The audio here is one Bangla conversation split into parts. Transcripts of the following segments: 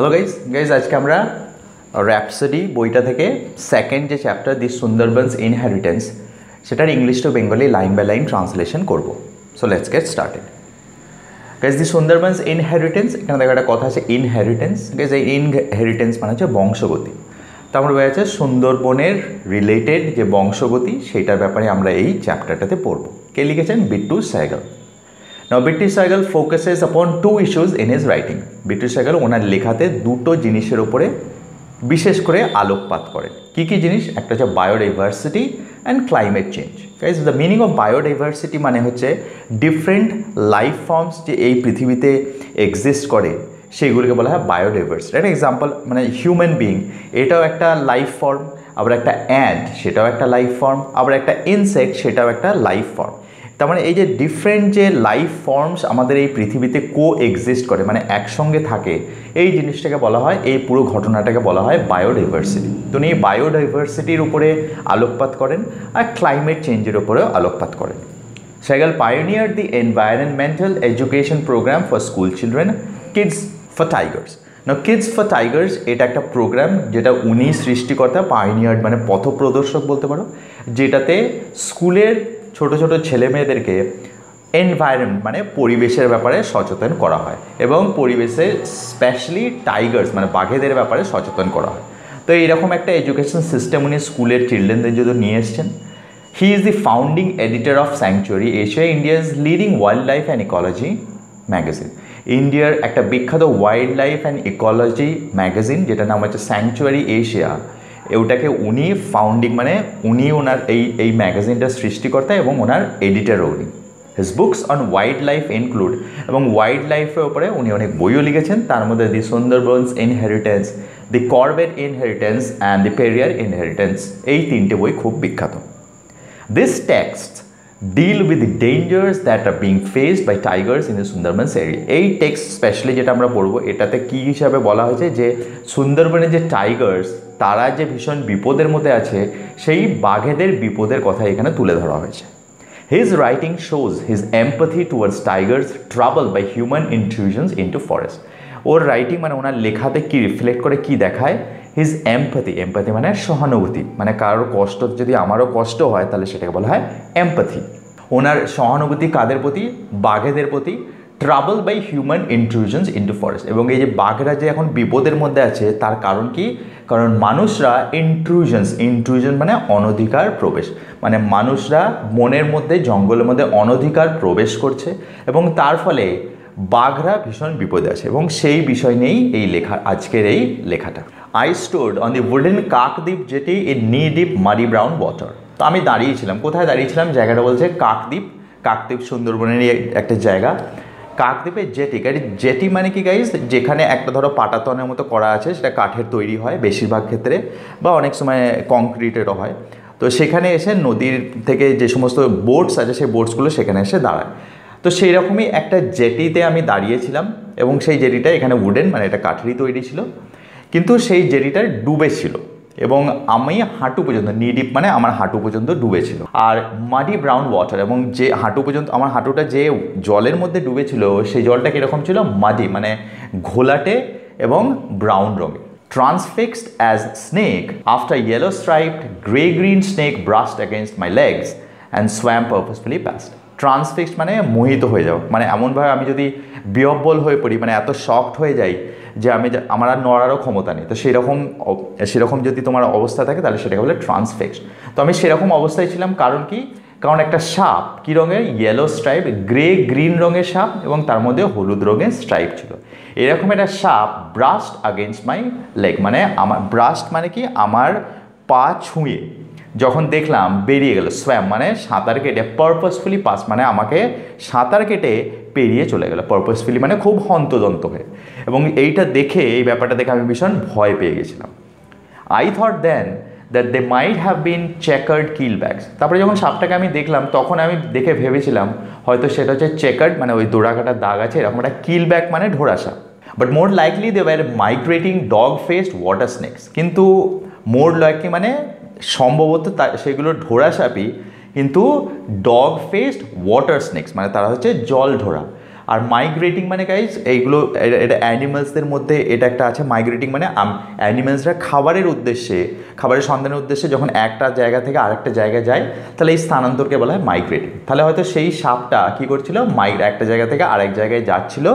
হ্যালো গাইজ গাইজ আজকে আমরা র্যাপসডি বইটা থেকে সেকেন্ড যে চ্যাপ্টার দি সুন্দরবনস ইনহেরিটেন্স সেটার English to Bengali line by line translation করব। So let's get started guys the Sundarbans inheritance এখানে দেখা একটা কথা আছে ইনহেরিটেন্স গাইজ এই ইনহেরিটেন্স মানে হচ্ছে বংশগতি। তারপরে বোঝা যাচ্ছে সুন্দরবনের রিলেটেড যে বংশগতি, সেটার ব্যাপারে আমরা এই চ্যাপ্টারটাতে পড়ব। কে লিখেছেন? Bittu Sahgal now Bittu Sehgal focuses upon two issues in his writing Bittu Sehgal ওনার লেখাতে দুটো জিনিসের ওপরে বিশেষ করে আলোকপাত করেন কী কী জিনিস? একটা হচ্ছে biodiversity and climate change guys the meaning of biodiversity মানে হচ্ছে ডিফারেন্ট লাইফ ফর্মস যে এই পৃথিবীতে এক্সিস্ট করে, সেইগুলিকে বলা হয় বায়োডাইভার্সিটি একটা এক্সাম্পল মানে হিউম্যান বিং এটাও একটা লাইফ ফর্ম আবার একটা অ্যাড সেটাও একটা লাইফ ফর্ম আবার একটা ইনসেক্ট সেটাও একটা লাইফ ফর্ম তার মানে এই যে ডিফারেন্ট যে লাইফ ফর্মস আমাদের এই পৃথিবীতে কো এক্সিস্ট করে মানে একসঙ্গে থাকে, এই জিনিসটাকে বলা হয়, এই পুরো ঘটনাটাকে বলা হয় বায়োডাইভার্সিটি তো উনি বায়োডাইভার্সিটির উপরে আলোকপাত করেন আর ক্লাইমেট চেঞ্জের উপরেও আলোকপাত করেন। Sehgal pioneer the environmental education programme for school children kids for tigers না কিডস ফর টাইগার্স এটা একটা প্রোগ্রাম যেটা উনি সৃষ্টিকর্তা পায়োনিয়ার মানে পথপ্রদর্শক বলতে পারো, যেটাতে স্কুলের ছোট ছোট ছেলে মেয়েদেরকে এনভায়রনমেন্ট মানে পরিবেশের ব্যাপারে সচেতন করা হয় এবং পরিবেশে স্পেশালি টাইগার্স মানে বাঘেদের ব্যাপারে সচেতন করা হয়। তো এইরকম একটা এডুকেশন সিস্টেম উনি স্কুলের চিলড্রেনদের যদি নিয়ে এসছেন। He is the founding editor of Sanctuary Asia India's leading wild life and ecology magazine ইন্ডিয়ার একটা বিখ্যাত wild life and ecology magazine যেটার নাম হচ্ছে স্যাংচুয়ারি এশিয়া ওটাকে উনি ফাউন্ডিং মানে উনি ওনার এই এই ম্যাগাজিনটার সৃষ্টিকর্তা এবং ওনার এডিটারও উনি। His books on wild life include এবং ওয়াইল্ড লাইফের ওপরে উনি অনেক বইও লিখেছেন। তার মধ্যে the Sundarbans inheritance the Corbett inheritance and the Periyar inheritance এই তিনটে বই খুব বিখ্যাত। This text deal with dangers that are being faced by tigers in the Sundarbans area এই টেক্সট স্পেশালি যেটা আমরা পড়ব, এটাতে কী হিসাবে বলা হয়েছে যে সুন্দরবনের যে টাইগার্স তারা যে ভীষণ বিপদের মধ্যে আছে, সেই বাঘেদের বিপদের কথা এখানে তুলে ধরা হয়েছে। His writing shows his empathy towards tigers travel by human intrusions into forest or writing মানে ওনার লেখাতে কী রিফ্লেক্ট করে কী দেখায়? হিজ এম্পাথি এম্পাথি মানে সহানুভূতি মানে কারোর কষ্ট যদি আমারও কষ্ট হয়, তাহলে সেটাকে বলা হয় এম্পাথি ওনার সহানুভূতি কাদের প্রতি? বাঘেদের প্রতি। Travel by human intrusions into forest এবং এই যে বাঘেরা যে এখন বিপদের মধ্যে আছে, তার কারণ কি? কারণ মানুষরা ইন্ট্রুশনস ইন্ট্রুশন মানে অনধিকার প্রবেশ। মানে মানুষরা মনের মধ্যে, জঙ্গলের মধ্যে অনধিকার প্রবেশ করছে, এবং তার ফলে বাঘরা ভীষণ বিপদে আছে। এবং সেই বিষয় নিয়েই এই লেখা, আজকের এই লেখাটা। I stood on the wooden Kakdwip jetty in নি ডিপ মারি ব্রাউন ওয়াটার তো আমি দাঁড়িয়েছিলাম কোথায় দাঁড়িয়েছিলাম জায়গাটা বলছে কাকদ্বীপ কাকদ্বীপ সুন্দরবনের একটা জায়গা। কাকদ্বীপের জেটি গাড়ি জেটি মানে কি গাইজ যেখানে একটা ধরো পাটাতনের মতো করা আছে, সেটা কাঠের তৈরি হয় বেশিরভাগ ক্ষেত্রে বা অনেক সময় কংক্রিটেরও হয়। তো সেখানে এসে নদীর থেকে যে সমস্ত বোটস আছে, সেই বোটসগুলো সেখানে এসে দাঁড়ায়। তো সেই রকমই একটা জেটিতে আমি দাঁড়িয়েছিলাম এবং সেই জেটিটা এখানে উডেন মানে এটা কাঠেরই তৈরি ছিল। কিন্তু সেই জেরিটা ডুবে ছিল এবং আমি হাঁটু পর্যন্ত, নিডিপ মানে আমার হাঁটু পর্যন্ত ডুবেছিল আর মাডি ব্রাউন ওয়াটার এবং যে হাঁটু পর্যন্ত, আমার হাঁটুটা যে জলের মধ্যে ডুবেছিল, সেই জলটা কীরকম ছিল? মাডি মানে ঘোলাটে এবং ব্রাউন রঙের। Transfixed as snake after yellow striped gray green snake brushed against my legs and swam purposefully past ট্রান্সফিক্সড মানে মোহিত হয়ে যাও মানে এমনভাবে আমি যদি বিহব্বল হয়ে পড়ি মানে এত শক্ট হয়ে যাই যে আমি আমার আর নড়ারও ক্ষমতা নেই। তো সেরকম সেরকম যদি তোমার অবস্থা থাকে, তাহলে সেটাকে বলে ট্রান্সফিক্সড তো আমি সেরকম অবস্থায় ছিলাম কারণ কি? কারণ একটা সাপ, কী রঙের? ইয়েলো স্ট্রাইপ গ্রে গ্রিন রঙের সাপ এবং তার মধ্যে হলুদ রঙের স্ট্রাইপ ছিল। এরকম একটা সাপ ব্রাস্ট আগেনস্ট মাই লেগ মানে আমার ব্রাস্ট মানে কি? আমার পা ছুঁয়ে। যখন দেখলাম বেরিয়ে গেল সোয়াম মানে সাঁতার কেটে পারপাসফুলি পাস মানে আমাকে সাঁতার কেটে পেরিয়ে চলে গেল পারপাসফুলি মানে খুব হন্তদন্ত হয়ে। এবং এইটা দেখে, এই ব্যাপারটা দেখে আমি ভীষণ ভয় পেয়ে গেছিলাম। I thought then that they might have been chequered keelbacks তারপরে যখন সাপটাকে আমি দেখলাম, তখন আমি দেখে ভেবেছিলাম, হয়তো সেটা হচ্ছে চেকার্ড মানে ওই দোড়াকাটার দাগ আছে, এরকম একটা কিল ব্যাগ মানে ঢোড়া সাপ। But more likely they were migrating dog faced water snakes কিন্তু মোর লাইকলি মানে সম্ভবত তা সেগুলো ঢোড়া সাপই কিন্তু ডগ ফেসড ওয়াটার স্নেক্স মানে তারা হচ্ছে জল ঢোড়া আর মাইগ্রেটিং মানে গাইজ এইগুলো এটা অ্যানিমালসদের মধ্যে এটা একটা আছে মাইগ্রেটিং মানে অ্যানিমালসরা খাবারের উদ্দেশ্যে, খাবারের সন্ধানের উদ্দেশ্যে যখন একটা জায়গা থেকে আরেকটা জায়গায় যায়, তাহলে এই স্থানান্তরকে বলা হয় মাইগ্রেটিং তাহলে হয়তো সেই সাপটা কী করছিল মাই একটা জায়গা থেকে আরেক জায়গায় যাচ্ছিল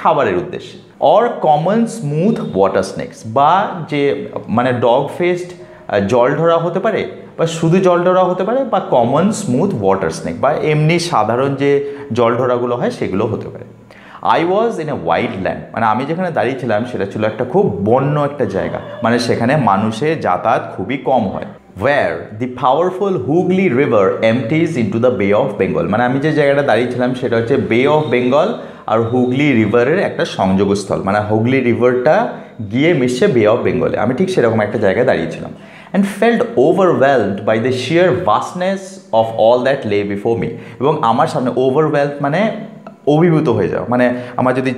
খাবারের উদ্দেশ্যে। Or common smooth water snakes বা যে মানে ডগ ফেসড জল ঢোরা হতে পারে বা শুধু জল ঢোরা হতে পারে বা কমন স্মুথ ওয়াটার স্নেক বা এমনি সাধারণ যে জল ঢোরাগুলো হয় সেগুলো হতে পারে। I was in a wild land মানে আমি যেখানে দাঁড়িয়েছিলাম সেটা ছিল একটা খুব বন্য একটা জায়গা মানে সেখানে মানুষের যাতায়াত খুবই কম হয়। Wire the powerful Hooghly river এমটিজ into the বে অফ বেঙ্গল মানে আমি যে জায়গাটা দাঁড়িয়েছিলাম সেটা হচ্ছে বে অফ বেঙ্গল আর হুগলি রিভারের একটা সংযোগস্থল মানে হুগলি রিভারটা গিয়ে মিশছে বে অফ বেঙ্গলে আমি ঠিক সেরকম একটা জায়গায় দাঁড়িয়েছিলাম। And felt overwhelmed by the sheer vastness of all that lay before me এবং আমার সামনে ওভারওয়েলড মানে অভিভূত হয়ে যাওয়া। মানে আমার যদি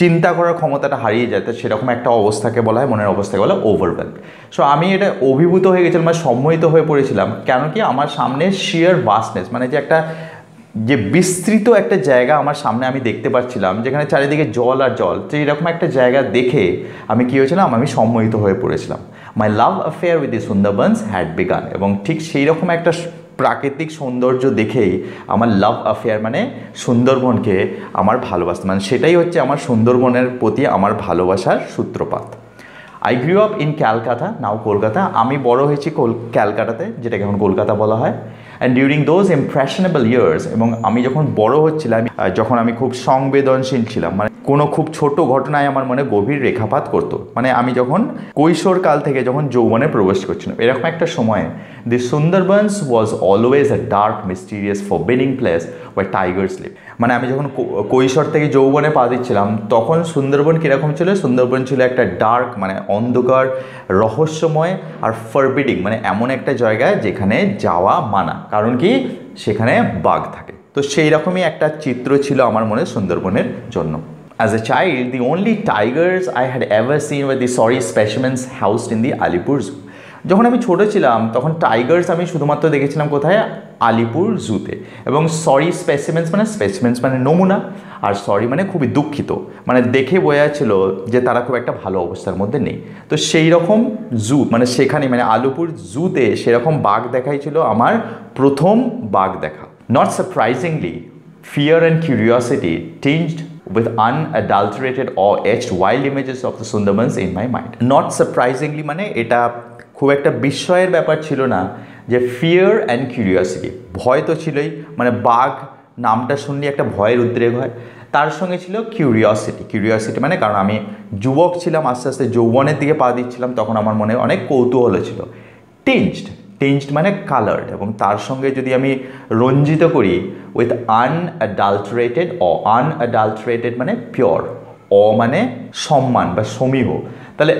চিন্তা করার ক্ষমতাটা হারিয়ে যায়, তো সেরকম একটা অবস্থাকে বলা হয়, মনের অবস্থাকে বলা ওভারওয়েলড সো আমি এটা অভিভূত হয়ে গেছিলাম মানে সম্মোহিত হয়ে পড়েছিলাম, কেন কি আমার সামনে শিয়ার ভাস্টনেস মানে যে একটা, যে বিস্তৃত একটা জায়গা আমার সামনে আমি দেখতে পাচ্ছিলাম যেখানে চারিদিকে জল আর জল, তো এরকম একটা জায়গা দেখে আমি কী হয়েছিলাম, আমি সম্মোহিত হয়ে পড়েছিলাম। My love affair with the Sundarbans had begun এবং ঠিক সেই রকম একটা প্রাকৃতিক সৌন্দর্য দেখেই আমার লাভ অ্যাফেয়ার মানে সুন্দরবনকে আমার ভালোবাসা। মানে সেটাই হচ্ছে আমার সুন্দরবনের প্রতি আমার ভালোবাসার সূত্রপাত। I grew up in Calcutta now Kolkata আমি বড় হয়েছি কল ক্যালকাটাতে যেটাকে এখন কলকাতা বলা হয়। And during those impressionable years এবং আমি যখন বড় হচ্ছিলাম যখন আমি খুব সংবেদনশীল ছিলাম মানে কোনো খুব ছোট ঘটনায় আমার মনে গভীর রেখাপাত করতো। মানে আমি যখন কৈশোরকাল থেকে যখন যৌবনে প্রবেশ করছিলাম, এরকম একটা সময়ে the Sundarbans was always a dark mysterious for forbidding place where tigers live মানে আমি যখন কৈশোর থেকে যৌবনে পা দিচ্ছিলাম, তখন সুন্দরবন কীরকম ছিল? সুন্দরবন ছিল একটা ডার্ক মানে অন্ধকার, রহস্যময় আর ফরবিডিং মানে এমন একটা জায়গায় যেখানে যাওয়া মানা। কারণ কি? সেখানে বাঘ থাকে। তো সেই রকমই একটা চিত্র ছিল আমার মনে সুন্দরবনের জন্য। As a child the only tigers I had ever seen were the sorry specimens house in the Zoo. যখন আমি ছোটো ছিলাম, তখন টাইগার্স আমি শুধুমাত্র দেখেছিলাম কোথায়? আলিপুর জুতে। এবং সরি স্পেসিমেন্স মানে স্পেসিমেন্স মানে নমুনা, আর সরি মানে খুবই দুঃখিত। মানে দেখে বোঝা ছিল যে তারা খুব একটা ভালো অবস্থার মধ্যে নেই। তো সেই রকম জু মানে সেখানে মানে আলিপুর জুতে সেরকম বাঘ দেখাই ছিল আমার প্রথম বাঘ দেখা। Not surprisingly fear and curiosity tinged with unadulterated or etched wild images of the Sundarbans in my mind. Not surprisingly মানে এটা খুব একটা বিস্ময়ের ব্যাপার ছিল না যে ফিয়ার অ্যান্ড কিউরিয়াসিটি ভয় তো ছিলই মানে বাঘ নামটা শুনলে একটা ভয়ের উদ্রেক হয়। তার সঙ্গে ছিল কিউরিয়াসিটি কিউরিয়াসিটি মানে কারণ আমি যুবক ছিলাম, আস্তে আস্তে যৌবনের দিকে পা দিচ্ছিলাম, তখন আমার মনে অনেক কৌতূহল ছিল। টিঞ্জড টিঞ্জড মানে কালার্ড এবং তার সঙ্গে যদি আমি রঞ্জিত করি উইথ আনঅ্যাডাল্টারেটেড অ আনঅ্যাডাল্টারেটেড মানে পিওর অ মানে সম্মান বা সমীহ, তাহলে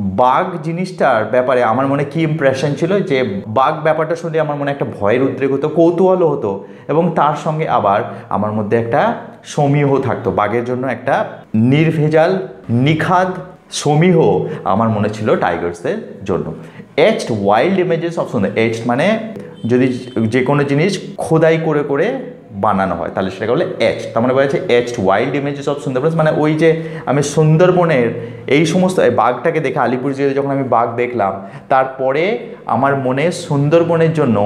বাঘ জিনিসটার ব্যাপারে আমার মনে কি ইমপ্রেশন ছিল যে বাঘ ব্যাপারটা শুনলে আমার মনে একটা ভয়ের উদ্রেক হতো, কৌতূহলও হতো এবং তার সঙ্গে আবার আমার মধ্যে একটা সমীহ থাকতো। বাঘের জন্য একটা নির্ভেজাল, নিখাদ সমীহ আমার মনে ছিল টাইগার্সের জন্য। এচড ওয়াইল্ড ইমেজেস সুন্দর এচড মানে যদি যে কোনো জিনিস খোদাই করে করে বানানো হয়। তাহলে সেটাকে বলে এচ তার মানে বলা যাচ্ছে etched wild images of Sundarban মানে ওই যে আমি সুন্দরবনের এই সমস্ত বাঘটাকে দেখে আলিপুর জেলে যখন আমি বাঘ দেখলাম, তারপরে আমার মনে সুন্দরবনের জন্য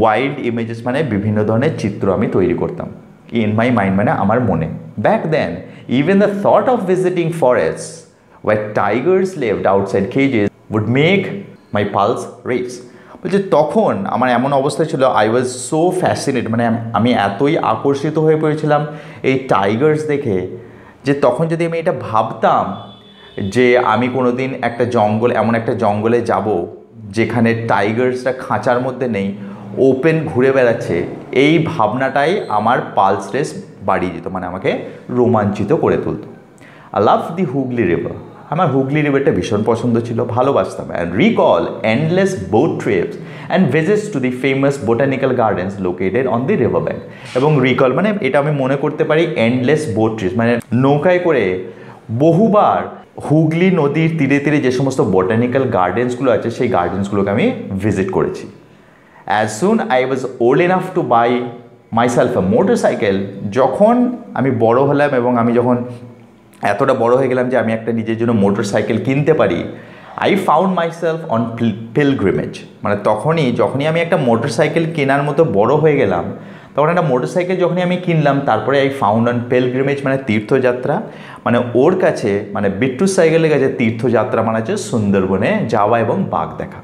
ওয়াইল্ড ইমেজেস মানে বিভিন্ন ধরনের চিত্র আমি তৈরি করতাম। ইন মাই মাইন্ড মানে আমার মনে। Back then even the thought of visiting forest where tigers lived outside cages would make my pulse race বলছে, তখন আমার এমন অবস্থা ছিল আই ওয়াজ সো ফ্যাসিনেট মানে আমি এতই আকর্ষিত হয়ে পড়েছিলাম এই টাইগার্স দেখে, যে তখন যদি আমি এটা ভাবতাম যে আমি কোনো দিন একটা জঙ্গল, এমন একটা জঙ্গলে যাব যেখানে টাইগার্সটা খাঁচার মধ্যে নেই ওপেন ঘুরে বেড়াচ্ছে, এই ভাবনাটাই আমার পালস রেস বাড়িয়ে যেত মানে আমাকে রোমাঞ্চিত করে তুলতো। I love the Hooghly river আমার হুগলি রিভারটা ভীষণ পছন্দ ছিল, ভালোবাসতাম। And recall endless boat trips and visits to the famous botanical gardens located on the river bank এবং রিকল মানে এটা আমি মনে করতে পারি এন্ডলেস বোট ট্রিপস মানে নৌকায় করে বহুবার হুগলি নদীর তীরে তীরে যে সমস্ত বোটানিক্যাল গার্ডেন্সগুলো আছে, সেই গার্ডেন্সগুলোকে আমি ভিজিট করেছি। As soon I was old enough to buy myself motorcycle যখন আমি বড় হলাম এবং আমি যখন এতটা বড় হয়ে গেলাম যে আমি একটা নিজের জন্য মোটর সাইকেল কিনতে পারি। I found myself on pilgrimage মানে তখনই যখনই আমি একটা মোটর সাইকেল কেনার মতো বড় হয়ে গেলাম, তখন একটা মোটর সাইকেল যখনই আমি কিনলাম, তারপরে আই ফাউন্ড অন পেলগ্রিমেজ মানে তীর্থযাত্রা। মানে ওর কাছে মানে বিট্টু সাইকেলের কাছে তীর্থযাত্রা মানে হচ্ছে সুন্দরবনে যাওয়া এবং বাঘ দেখা।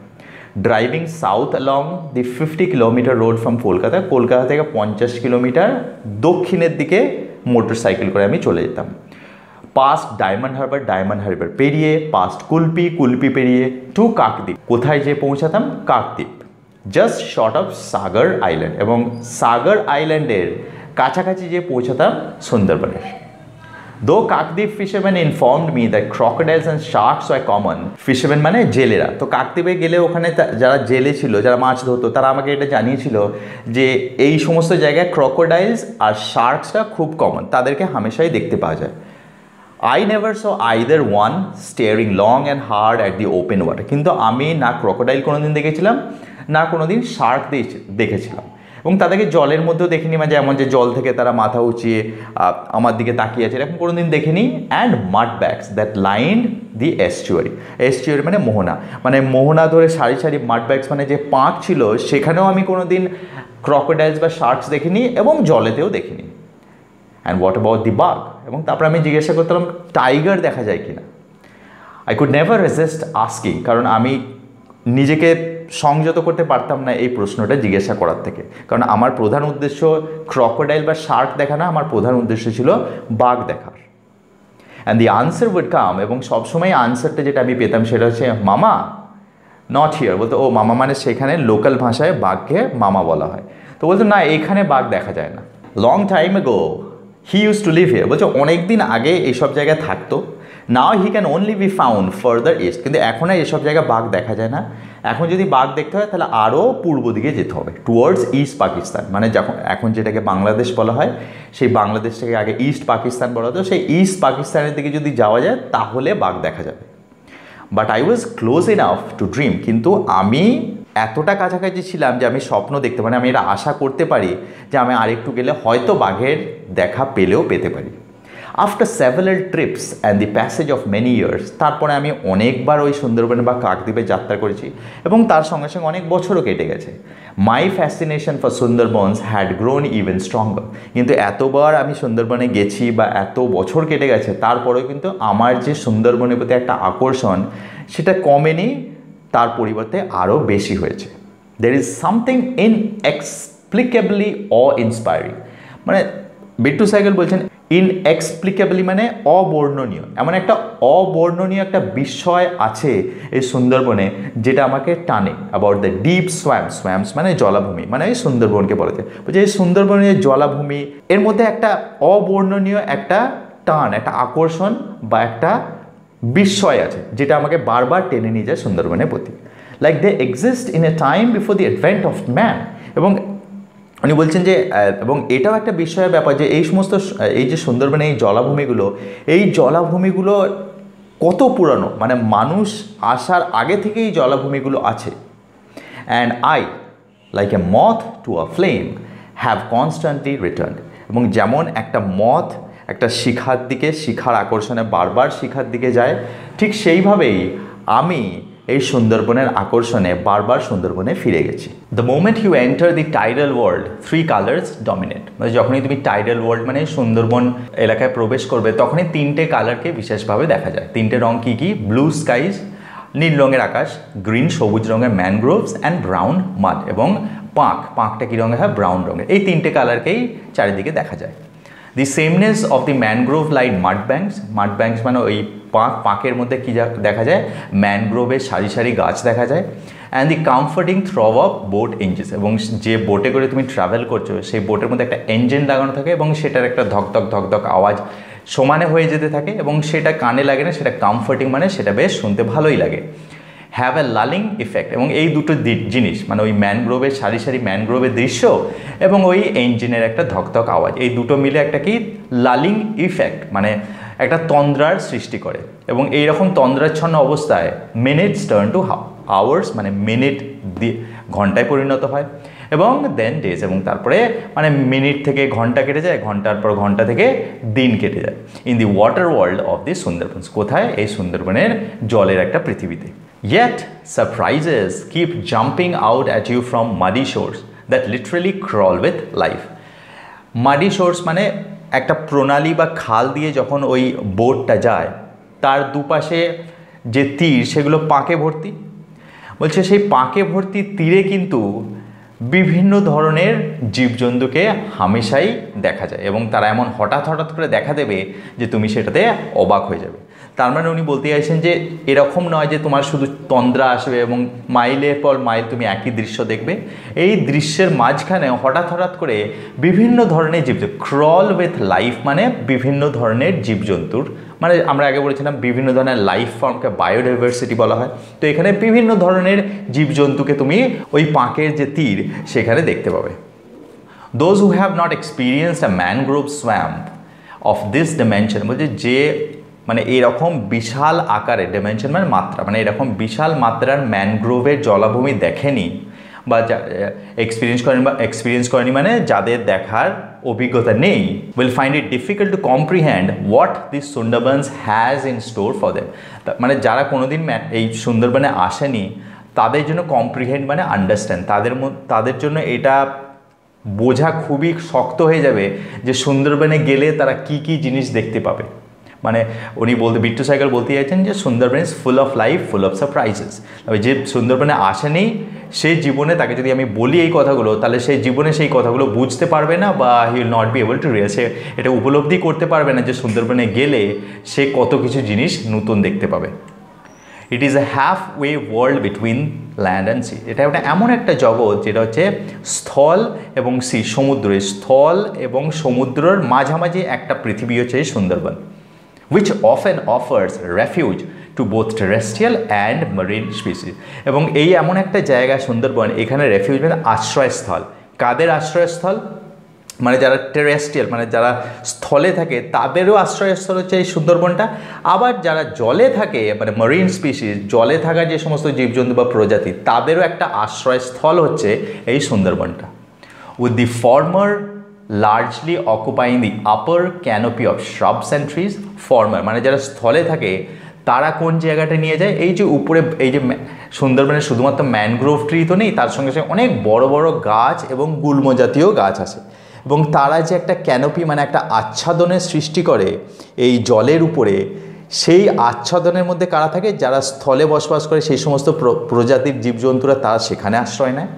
Driving south along the fifty kilometre road from Kolkata Kolkata থেকে পঞ্চাশ কিলোমিটার দক্ষিণের দিকে মোটর সাইকেল করে আমি চলে যেতাম। পাস্ট ডায়মন্ড হারবার ডায়মন্ড হারবার পেরিয়ে পাস্ট কুলপি কুলপি পেরিয়ে টু কাকদ্বীপ। কোথায় যে পৌঁছাতাম? Kakdwip. Just short of Sagar Island এবং সাগর আইল্যান্ডের কাছাকাছি যে পৌঁছাতাম সুন্দরবনের। Though Kakdwip fisherman informed me that crocodiles and sharks are common fisherman মানে জেলেরা। তো কাকদ্বীপে গেলে ওখানে যারা জেলে ছিল, যারা মাছ ধরতো, তারা আমাকে এটা জানিয়েছিল যে এই সমস্ত জায়গায় ক্রকোডাইলস আর শার্কসটা খুব কমন তাদেরকে হামেশাই দেখতে পাওয়া যায়। I never saw either one staring long and hard at the open water কিন্তু আমি না ক্রকোডাইল কোনো দিন দেখেছিলাম, না কোনো দিন শার্ক দেখেছিলাম। এবং তাদেরকে জলের মধ্যেও দেখিনি মানে যেমন যে জল থেকে তারা মাথা উঁচিয়ে আমার দিকে তাকিয়ে আছে, এরকম কোনো দিন দেখিনি। And mud banks that lined the estuary estuary মানে মোহনা। মানে মোহনা ধরে সারি সারি মাড ব্যাগস মানে যে পাঁক ছিল, সেখানেও আমি কোনো দিন ক্রকোডাইলস বা শার্কস দেখিনি এবং জলেতেও দেখিনি। অ্যান্ড হোয়াট অ্যাবাউট দি বাঘ এবং তারপর আমি জিজ্ঞাসা করতাম টাইগার দেখা যায় কি না I could never resist asking কারণ আমি নিজেকে সংযত করতে পারতাম না এই প্রশ্নটা জিজ্ঞাসা করার থেকে। কারণ আমার প্রধান উদ্দেশ্য ক্রকোডাইল বা শার্ক দেখা না, আমার প্রধান উদ্দেশ্য ছিল বাঘ দেখার। And the answer would come এবং সবসময় আনসারটা যেটা আমি পেতাম সেটা হচ্ছে, মামা নট হিয়ার বলতো, ও, মামা মানে সেখানে লোকাল ভাষায় বাঘকে মামা বলা হয়। তো বলতো, না, এখানে বাঘ দেখা যায় না। Long time go he use to live here বলছে অনেক দিন আগে এইসব জায়গায় থাকতো। Now he can only be found further east কিন্তু এখন আর এসব জায়গায় বাঘ দেখা যায় না। এখন যদি বাঘ দেখতে হয়, তাহলে আরও পূর্ব দিকে যেতে হবে টুয়ার্ডস ইস্ট পাকিস্তান মানে যখন, এখন যেটাকে বাংলাদেশ বলা হয়, সেই বাংলাদেশটাকে আগে ইস্ট পাকিস্তান বলা হতো। সেই ইস্ট পাকিস্তানের দিকে যদি যাওয়া যায়, তাহলে বাঘ দেখা যাবে। But I was close enough to dream কিন্তু আমি এতটা কাছাকাছি ছিলাম যে আমি স্বপ্ন দেখতে পারি আমি এটা আশা করতে পারি যে আমি আরেকটু গেলে হয়তো বাঘের দেখা পেলেও পেতে পারি। After several trips and the passage of many years তারপরে আমি অনেকবার ওই সুন্দরবনে বা কাকদ্বীপে যাত্রা করেছি এবং তার সঙ্গে সঙ্গে অনেক বছরও কেটে গেছে। My fascination for Sundarbans had grown even stronger কিন্তু এতবার আমি সুন্দরবনে গেছি বা এত বছর কেটে গেছে, তারপরেও কিন্তু আমার যে সুন্দরবনের প্রতি একটা আকর্ষণ, সেটা কমেনি। তার পরিবর্তে আরও বেশি হয়েছে। There is something in explicably awe inspiring মানে বিট্টু সাইকেল বলছেন ইনএক্সপ্লিকেবলি মানে অবর্ণনীয়। এমন একটা অবর্ণনীয় একটা বিষয় আছে এই সুন্দরবনে, যেটা আমাকে টানে। About the deep swamp swamps মানে জলাভূমি মানে এই সুন্দরবনকে বলা যায়। বলছে এই সুন্দরবনের জলাভূমি, এর মধ্যে একটা অবর্ণনীয় একটা টান, একটা আকর্ষণ বা একটা বিস্ময় আছে, যেটা আমাকে বারবার টেনে নিয়ে যায় সুন্দরবনের প্রতি। Like they exist in a time before the advent of man এবং উনি বলছেন যে এবং এটাও একটা বিষয়ের ব্যাপার যে, এই সমস্ত এই যে সুন্দরবনে এই জলাভূমিগুলো এই জলাভূমিগুলো কত পুরানো? মানে মানুষ আসার আগে থেকেই জলাভূমিগুলো আছে। And I like a moth to a flame have constantly return এবং যেমন একটা মথ একটা শিখার দিকে, শিখার আকর্ষণে বারবার শিখার দিকে যায়। ঠিক সেইভাবেই আমি এই সুন্দরবনের আকর্ষণে বারবার সুন্দরবনে ফিরে গেছি। The moment you enter the tidal world three colours dominate মানে যখনই তুমি টাইডাল ওয়ার্ল্ড মানে সুন্দরবন এলাকায় প্রবেশ করবে, তখনই তিনটে কালারকে বিশেষভাবে দেখা যায়। তিনটে রং কী কী? ব্লু স্কাইজ নীল রঙের আকাশ গ্রিন সবুজ রঙের ম্যানগ্রোভস অ্যান্ড ব্রাউন মাড এবং পাঁক। পাঁকটা কী রঙের হয়? ব্রাউন রঙের। এই তিনটে কালারকেই চারিদিকে দেখা যায়। The sameness of the mangrove light mud banks mud banks মানে ওই পাঁক, পাঁকের মধ্যে কী দেখা যায়? ম্যানগ্রোভের সারি সারি গাছ দেখা যায়। And the comforting throb of boat engines এবং যে বোটে করে তুমি ট্রাভেল করছ, সেই বোটের মধ্যে একটা ইঞ্জিন লাগানো থাকে এবং সেটার একটা ধকধক ধকধক আওয়াজ সমানে হয়ে যেতে থাকে এবং সেটা কানে লাগে না, সেটা কমফোর্টিং মানে সেটা বেশ শুনতে ভালোই লাগে। হ্যাভ এ লালিং ইফেক্ট এবং এই দুটো জিনিস মানে ওই ম্যানগ্রোভের সারি সারি ম্যানগ্রোভের দৃশ্য এবং ওই ইঞ্জিনের একটা ধকধক আওয়াজ, এই দুটো মিলে একটা কি? লালিং ইফেক্ট মানে একটা তন্দ্রার সৃষ্টি করে। এবং এই রকম তন্দ্রাচ্ছন্ন অবস্থায় মিনিটস টার্ন টু আওয়ার্স মানে মিনিট দিয়ে ঘন্টায় পরিণত হয়। এবং দেন ডেজ এবং তারপরে মানে মিনিট থেকে ঘণ্টা কেটে যায়, ঘণ্টার পর ঘণ্টা থেকে দিন কেটে যায়। In the water world of the Sundarbans কোথায়? এই সুন্দরবনের জলের একটা পৃথিবীতে। Yet surprises keep jumping out at you from muddy shores that literally crawl with life muddy shores মানে একটা প্রণালী বা খাল দিয়ে যখন ওই বোটটা যায়, তার দুপাশে যে তীর, সেগুলো পাঁকে ভর্তি। বলছে সেই পাঁকে ভর্তি তীরে কিন্তু বিভিন্ন ধরনের জীবজন্তুকে হামেশাই দেখা যায় এবং তারা এমন হঠাৎ হঠাৎ করে দেখা দেবে যে তুমি সেটাতে অবাক হয়ে যাবে। তার মানে উনি বলতে চাইছেন যে এরকম নয় যে তোমার শুধু তন্দ্রা আসবে এবং মাইলের পর মাইল তুমি একই দৃশ্য দেখবে। এই দৃশ্যের মাঝখানে হঠাৎ হঠাৎ করে বিভিন্ন ধরনের জীব ক্রল উইথ লাইফ মানে বিভিন্ন ধরনের জীবজন্তুর মানে আমরা আগে বলেছিলাম বিভিন্ন ধরনের লাইফ ফর্মকে বায়োডাইভার্সিটি বলা হয়। তো এখানে বিভিন্ন ধরনের জীবজন্তুকে তুমি ওই পাঁকের যে তীর সেখানে দেখতে পাবে। Those who have not experienced a mangrove swamp of this dimension বলছে যে মানে এরকম বিশাল আকারে ডিমেনশন মানে মাত্রা মানে এরকম বিশাল মাত্রার ম্যানগ্রোভের জলাভূমি দেখেনি বা এক্সপিরিয়েন্স করেনি বা এক্সপিরিয়েন্স করেনি মানে যাদের দেখার অভিজ্ঞতা নেই will find it difficult to comprehend what this Sundarbans has in store for them মানে যারা কোনোদিন এই সুন্দরবনে আসেনি, তাদের জন্য কম্প্রিহেন্ড মানে আন্ডারস্ট্যান্ড তাদের তাদের জন্য এটা বোঝা খুবই শক্ত হয়ে যাবে যে সুন্দরবনে গেলে তারা কি কি জিনিস দেখতে পাবে। মানে উনি বলতে বিট্টু সাইকেল বলতে চাইছেন যে Sundarban is full of life full of surprises তবে যে সুন্দরবনে আসেনি সেই জীবনে তাকে যদি আমি বলি এই কথাগুলো, তাহলে সেই জীবনে সেই কথাগুলো বুঝতে পারবে না বা he will not be able to realise এটা উপলব্ধি করতে পারবে না যে সুন্দরবনে গেলে সে কত কিছু জিনিস নতুন দেখতে পাবে। It is a halfway world between land and sea এটা একটা এমন একটা জগৎ যেটা হচ্ছে স্থল এবং সি সমুদ্র। স্থল এবং সমুদ্রের মাঝামাঝি একটা পৃথিবী হচ্ছে Sundarban. Which often offers refuge to both terrestrial and marine species এবং এই এমন একটা জায়গা, সুন্দরবন, এখানে রেফিউজ মানে আশ্রয়স্থল। কাদের আশ্রয়স্থল? মানে যারা টেরেস্ট্রিয়াল মানে যারা স্থলে থাকে, তাদেরও আশ্রয়স্থল হচ্ছে এই সুন্দরবনটা। আবার যারা জলে থাকে মানে মারিন স্পিসিস জলে থাকা যে সমস্ত জীবজন্তু বা প্রজাতি, তাদেরও একটা আশ্রয়স্থল হচ্ছে এই সুন্দরবনটা। With the former largely occupying the upper canopy of shrubs and trees former মানে যারা স্থলে থাকে, তারা কোন জায়গাটা নিয়ে যায়? এই যে উপরে, এই যে সুন্দরবনের শুধুমাত্র ম্যানগ্রোভ ট্রি তো নেই, তার সঙ্গে সঙ্গে অনেক বড় বড় গাছ এবং গুল্ম জাতীয় গাছ আছে। এবং তারা যে একটা ক্যানোপি মানে একটা আচ্ছাদনের সৃষ্টি করে এই জলের উপরে, সেই আচ্ছাদনের মধ্যে কারা থাকে? যারা স্থলে বসবাস করে, সেই সমস্ত প্রজাতির জীবজন্তুরা তারা সেখানে আশ্রয় নেয়।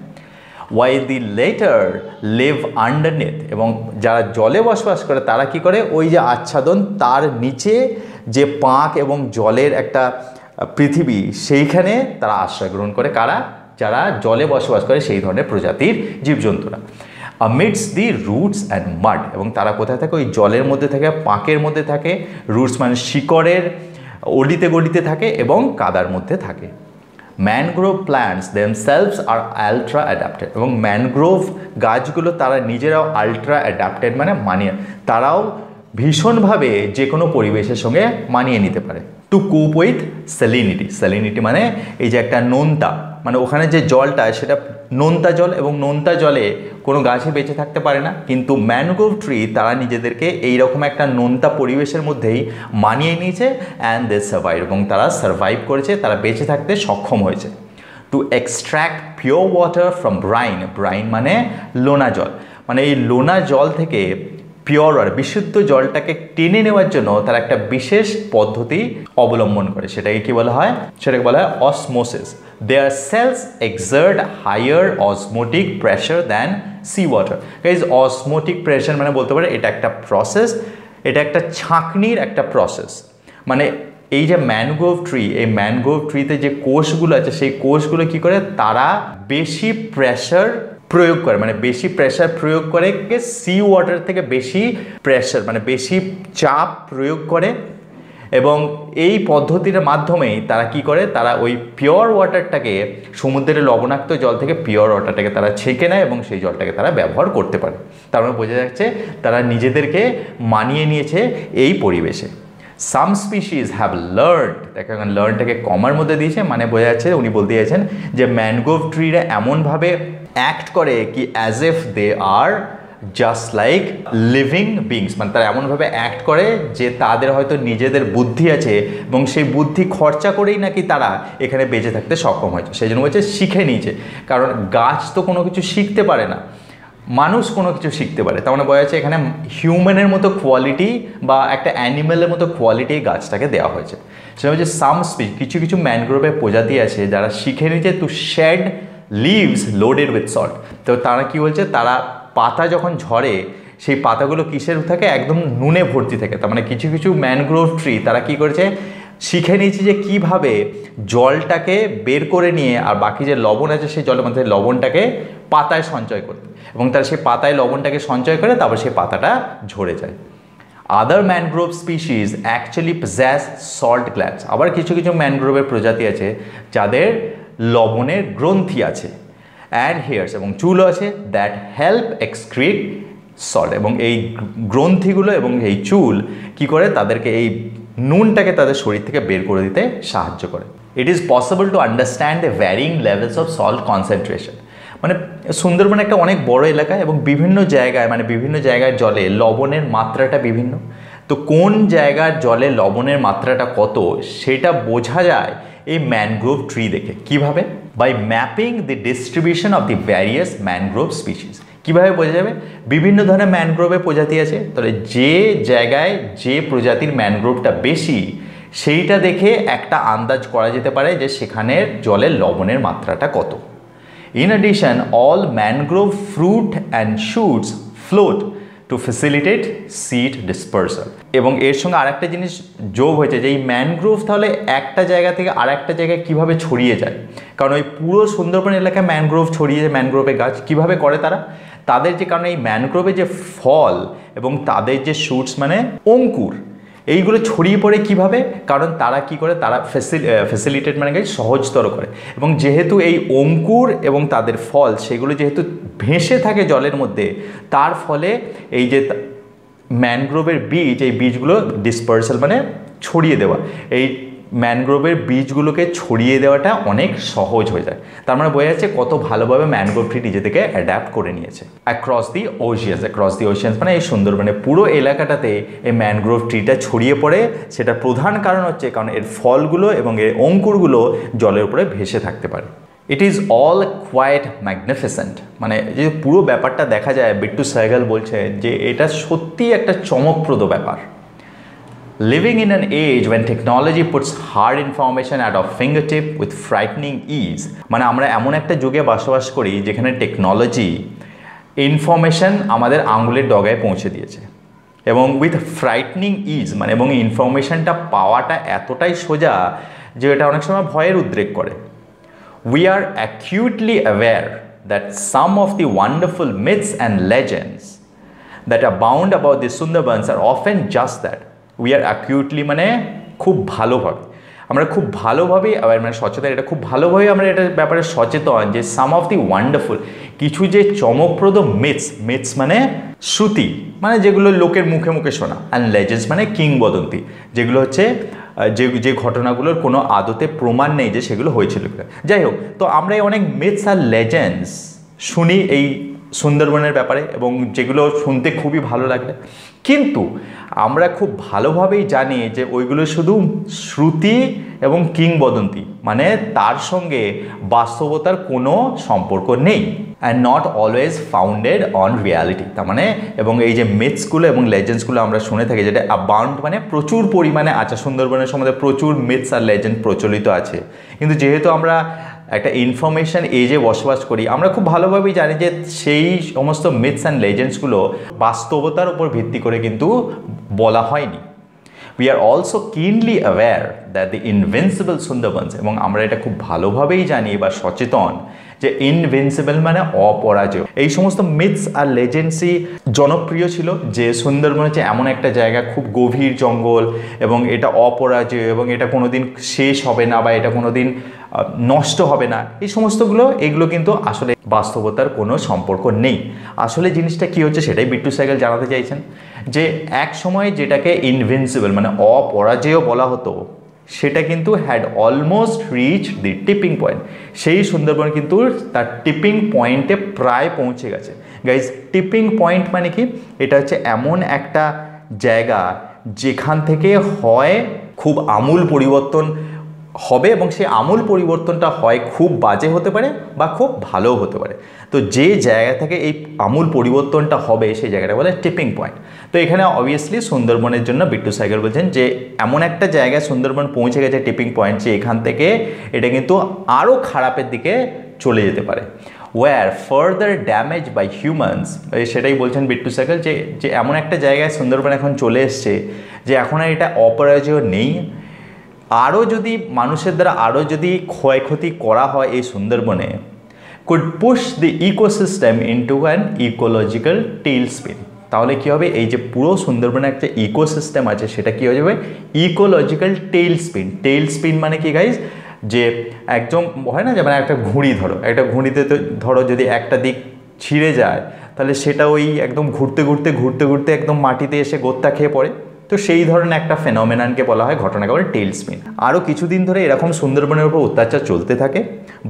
While the latter live underneath এবং যারা জলে বসবাস করে, তারা কি করে? ওই যে আচ্ছাদন, তার নিচে যে পাঁক এবং জলের একটা পৃথিবী, সেইখানে তারা আশ্রয় গ্রহণ করে। কারা? যারা জলে বসবাস করে, সেই ধরনের প্রজাতির জীবজন্তুরা। Amidst the roots and mud এবং তারা কোথায় থাকে? ওই জলের মধ্যে থাকে, পাঁকের মধ্যে থাকে। রুটস মানে শিকড়ের অলিতে গলিতে থাকে এবং কাদার মধ্যে থাকে। Mangrove plants themselves are ultra adapted এবং ম্যানগ্রোভ গাছগুলো তারা নিজেরাও আলট্রা অ্যাডাপ্টেড মানে মানিয়ে, তারাও ভীষণভাবে যে কোনো পরিবেশের সঙ্গে মানিয়ে নিতে পারে। To cope with salinity salinity মানে এই যে একটা নোনতা। মানে ওখানে যে জলটা, সেটা নোনতা জল এবং নোনতা জলে কোনো গাছে বেঁচে থাকতে পারে না। কিন্তু ম্যানগ্রোভ ট্রি তারা নিজেদেরকে এই রকম একটা নোনতা পরিবেশের মধ্যেই মানিয়ে নিয়েছে অ্যান্ড দে সার্ভাইভ এবং তারা সার্ভাইভ করেছে, তারা বেঁচে থাকতে সক্ষম হয়েছে। To extract pure water from brine brine মানে লোনা জল। মানে এই লোনা জল থেকে পিওর আর বিশুদ্ধ জলটাকে টেনে নেওয়ার জন্য তারা একটা বিশেষ পদ্ধতি অবলম্বন করে। সেটাকে কি বলা হয়? সেটাকে বলা হয় osmosis cells exert higher osmotic pressure than sea water guys osmotic pressure মানে বলতে পারে এটা একটা প্রসেস এটা একটা ছাঁকনির একটা প্রসেস মানে এই যে ম্যানগ্রোভ ট্রি এই ম্যানগ্রোভ ট্রিতে যে কোষগুলো আছে, সেই কোষগুলো কি করে? তারা বেশি প্রেশার প্রয়োগ করে। মানে বেশি প্রেশার প্রয়োগ করে সি ওয়াটার থেকে বেশি প্রেশার মানে বেশি চাপ প্রয়োগ করে এবং এই পদ্ধতির মাধ্যমেই তারা কি করে? তারা ওই পিওর ওয়াটারটাকে সমুদ্রের লবণাক্ত জল থেকে পিওর ওয়াটারটাকে তারা ছেঁকে নেয় এবং সেই জলটাকে তারা ব্যবহার করতে পারে। তার মানে বোঝা যাচ্ছে তারা নিজেদেরকে মানিয়ে নিয়েছে এই পরিবেশে। সাম স্পিসিস হ্যাভ লার্ন দেখো এখন লার্নটাকে কমার মধ্যে দিয়েছে মানে বোঝা যাচ্ছে উনি বলতে চাইছেন যে ম্যানগ্রোভ ট্রিরা এমনভাবে অ্যাক্ট করে কি as if they are just like living beings মানে তারা এমনভাবে অ্যাক্ট করে যে তাদের হয়তো নিজেদের বুদ্ধি আছে এবং সেই বুদ্ধি খরচা করেই নাকি তারা এখানে বেঁচে থাকতে সক্ষম হয়েছে। সেই জন্য বলছে শিখে নিয়েছে। কারণ গাছ তো কোনো কিছু শিখতে পারে না। মানুষ কোনো কিছু শিখতে পারে। তার মানে বোঝা যাচ্ছে এখানে হিউম্যানের মতো কোয়ালিটি বা একটা অ্যানিম্যালের মতো কোয়ালিটি গাছটাকে দেওয়া হয়েছে। সেটা হচ্ছে সাম স্পিচ কিছু কিছু ম্যানগ্রোভের প্রজাতি আছে যারা শিখে নিয়েছে to shed leaves loaded with salt তো তারা কি বলছে? তারা পাতা যখন ঝরে, সেই পাতাগুলো কিসের থাকে? একদম নুনে ভর্তি থাকে। তার মানে কিছু কিছু ম্যানগ্রোভ ট্রি তারা কি করেছে? শিখে নিয়েছে যে কীভাবে জলটাকে বের করে নিয়ে আর বাকি যে লবণ আছে সেই জলের মধ্যে লবণটাকে পাতায় সঞ্চয় করতে। এবং তারা সেই পাতায় লবণটাকে সঞ্চয় করে তারপর সেই পাতাটা ঝরে যায়। Other mangrove species actually possess salt glands আবার কিছু কিছু ম্যানগ্রোভের প্রজাতি আছে যাদের লবণের গ্রন্থি আছে। অ্যান্ড হেয়ার্স এবং চুলও আছে দ্যাট হেল্প এক্সক্রিট সল্ট এবং এই গ্রন্থিগুলো এবং এই চুল কি করে? তাদেরকে এই নুনটাকে তাদের শরীর থেকে বের করে দিতে সাহায্য করে। It is possible to understand the varying levels of salt concentration মানে সুন্দরবন একটা অনেক বড় এলাকা এবং বিভিন্ন জায়গায় মানে বিভিন্ন জায়গায় জলে লবণের মাত্রাটা বিভিন্ন। তো কোন জায়গার জলে লবণের মাত্রাটা কত? সেটা বোঝা যায় এই ম্যানগ্রোভ ট্রি দেখে। কীভাবে? By mapping the distribution of the various mangrove species কীভাবে বোঝা যাবে? বিভিন্ন ধরনের ম্যানগ্রোভের প্রজাতি আছে। তাহলে যে জায়গায় যে প্রজাতির ম্যানগ্রোভটা বেশি, সেইটা দেখে একটা আন্দাজ করা যেতে পারে যে সেখানের জলের লবণের মাত্রাটা কত। In addition all mangrove fruit and shoots float to facilitate seed dispersal এবং এর সঙ্গে আরেকটা জিনিস যোগ হয়েছে যে এই ম্যানগ্রোভ তাহলে একটা জায়গা থেকে আর একটা জায়গায় কীভাবে ছড়িয়ে যায়? কারণ ওই পুরো সুন্দরবন এলাকায় ম্যানগ্রোভ ছড়িয়ে ম্যানগ্রোভের গাছ কীভাবে করে তারা? তাদের যে কারণ এই ম্যানগ্রোভের যে ফল এবং তাদের যে শুটস মানে অঙ্কুর, এইগুলো ছড়িয়ে পড়ে কীভাবে? কারণ তারা কি করে? তারা ফেসিলিটেট মানে গাছ সহজতর করে। এবং যেহেতু এই অঙ্কুর এবং তাদের ফল, সেগুলো যেহেতু ভেসে থাকে জলের মধ্যে। তার ফলে এই যে ম্যানগ্রোভের বীজ, এই বীজগুলো ডিসপার্সাল মানে ছড়িয়ে দেওয়া। এই ম্যানগ্রোভের বীজগুলোকে ছড়িয়ে দেওয়াটা অনেক সহজ হয়ে যায়। তার মানে বোঝা যাচ্ছে কত ভালোভাবে ম্যানগ্রোভ ট্রি নিজে থেকে অ্যাডাপ্ট করে নিয়েছে। অ্যাক্রস দি ওশিয়ান্স অ্যাক্রস দি ওশিয়ান্স মানে এই সুন্দরবনে পুরো এলাকাটাতে এই ম্যানগ্রোভ ট্রিটা ছড়িয়ে পড়ে। সেটার প্রধান কারণ হচ্ছে কারণ এর ফলগুলো এবং এর অঙ্কুরগুলো জলের উপরে ভেসে থাকতে পারে। It is all quite magnificent মানে যে পুরো ব্যাপারটা দেখা যায়, বিট্টু সাইগাল বলছে যে এটা সত্যিই একটা চমকপ্রদ ব্যাপার। Living in an age when technology puts hard information at our fingertip with frightening ease মানে আমরা এমন একটা যুগে বসবাস করি যেখানে টেকনোলজি ইনফরমেশন আমাদের আঙুলের ডগায় পৌঁছে দিয়েছে। এবং উইথ ফ্রাইটনিং ইজ মানে এবং ইনফরমেশনটা পাওয়াটা এতটাই সোজা যে এটা অনেক সময় ভয়ের উদ্রেক করে। Are acutely aware that some of the wonderful myths and legends that are bound about the Sundarbans are often just that we are acutely মানে খুব ভালোভাবে, আমরা খুব ভালোভাবেই আবার মানে সচেতন, এটা খুব ভালোভাবে আমরা এটার ব্যাপারে সচেতন যে সাম অফ দি ওয়ান্ডারফুল কিছু যে চমকপ্রদ মিথস মিথস মানে শ্রুতি মানে যেগুলো লোকের মুখে মুখে শোনা অ্যান্ড লেজেন্ডস মানে কিংবদন্তি, যেগুলো হচ্ছে যে যে ঘটনাগুলোর কোনো আদতে প্রমাণ নেই যে সেগুলো হয়েছিল যাই হোক, তো আমরা অনেক মিথস আর লেজেন্ডস শুনি এই সুন্দরবনের ব্যাপারে এবং যেগুলো শুনতে খুবই ভালো লাগে কিন্তু আমরা খুব ভালোভাবেই জানি যে ওইগুলো শুধু শ্রুতি এবং কিংবদন্তি মানে তার সঙ্গে বাস্তবতার কোনো সম্পর্ক নেই and not always founded on reality তার মানে এবং এই যে মিথসগুলো এবং লেজেন্ডসগুলো আমরা শুনে থাকি, যেটা অ্যাবাউন্ড মানে প্রচুর পরিমাণে আছে। সুন্দরবনের সম্বন্ধে প্রচুর মিথস আর লেজেন্ড প্রচলিত আছে। কিন্তু যেহেতু আমরা একটা ইনফরমেশান এজে বসবাস করি। আমরা খুব ভালোভাবেই জানি যে সেই সমস্ত মিথস অ্যান্ড লেজেন্ডসগুলো বাস্তবতার উপর ভিত্তি করে কিন্তু বলা হয়নি। We are also keenly aware that the invincible Sundarbans এবং আমরা এটা খুব ভালোভাবেই জানি বা সচেতন যে ইনভিনসিবল মানে অপরাজয়। এই সমস্ত মিথস আর লেজেন্সি জনপ্রিয় ছিল যে সুন্দরবন হচ্ছে এমন একটা জায়গা, খুব গভীর জঙ্গল এবং এটা অপরাজয় এবং এটা কোনোদিন শেষ হবে না বা এটা কোনোদিন নষ্ট হবে না। এই সমস্তগুলো, এগুলো কিন্তু আসলে বাস্তবতার কোনো সম্পর্ক নেই। আসলে জিনিসটা কী হচ্ছে সেটাই বিট্টু সাইকেল জানাতে চাইছেন যে, এক সময় যেটাকে ইনভিনসিবল মানে অপরাজেয় বলা হতো সেটা কিন্তু had almost reach the tipping point সেই সুন্দরবন কিন্তু তার টিপিং পয়েন্টে প্রায় পৌঁছে গেছে। গাইজ টিপিং পয়েন্ট মানে কি? এটা হচ্ছে এমন একটা জায়গা যেখান থেকে হয় খুব আমূল পরিবর্তন হবে এবং সেই আমূল পরিবর্তনটা হয় খুব বাজে হতে পারে বা খুব ভালোও হতে পারে। তো যে জায়গা থেকে এই আমূল পরিবর্তনটা হবে সেই জায়গাটা বলে টিপিং পয়েন্ট তো এখানে অবভিয়াসলি সুন্দরবনের জন্য বিট্টু সাইকেল বলছেন যে, এমন একটা জায়গায় সুন্দরবন পৌঁছে গেছে টিপিং পয়েন্ট যে এখান থেকে এটা কিন্তু আরও খারাপের দিকে চলে যেতে পারে। Were further damage by humans সেটাই বলছেন বিট্টু সাইকেল যে যে এমন একটা জায়গায় সুন্দরবন এখন চলে এসছে যে এখন আর এটা অপরাজয় নেই। আরও যদি মানুষের দ্বারা আরও যদি ক্ষয়ক্ষতি করা হয় এই সুন্দরবনে could push the ecosystem into an ecological tail spin তাহলে কী হবে? এই যে পুরো সুন্দরবনে একটা ইকোসিস্টেম আছে, সেটা কী হয়ে যাবে? Ecological tail spin tail spin মানে কি গাইজ যে একদম হয় না যে মানে একটা ঘুড়ি ধরো। একটা ঘুড়িতে তো ধরো যদি একটা দিক ছিঁড়ে যায়, তাহলে সেটা ওই একদম ঘুরতে ঘুরতে ঘুরতে ঘুরতে একদম মাটিতে এসে গোত্তা খেয়ে পড়ে। তো সেই ধরনের একটা ফেনোমেনানকে বলা হয়, ঘটনাকে বলে টেল স্পিন আরও কিছুদিন ধরে এরকম সুন্দরবনের উপর অত্যাচার চলতে থাকে